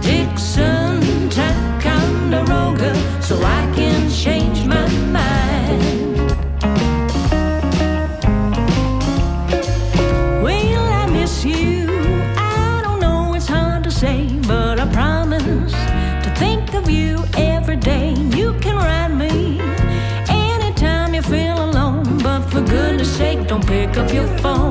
Dixon, Ticonderoga, so I can change my mind. Well, I miss you. I don't know, it's hard to say, but I promise to think of you every day. You can write me anytime you feel alone, but for goodness sake, don't pick up your phone.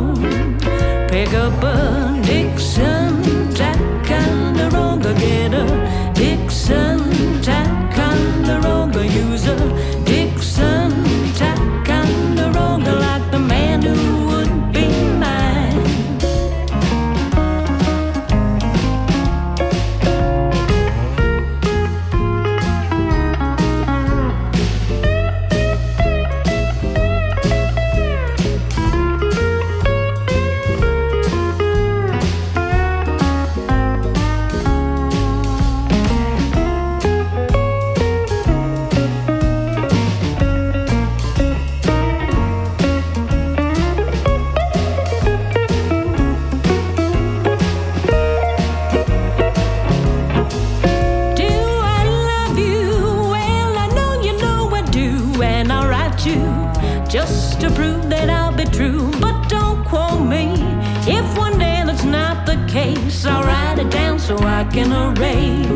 You just to prove that I'll be true. But don't quote me if one day that's not the case. I'll write it down so I can erase.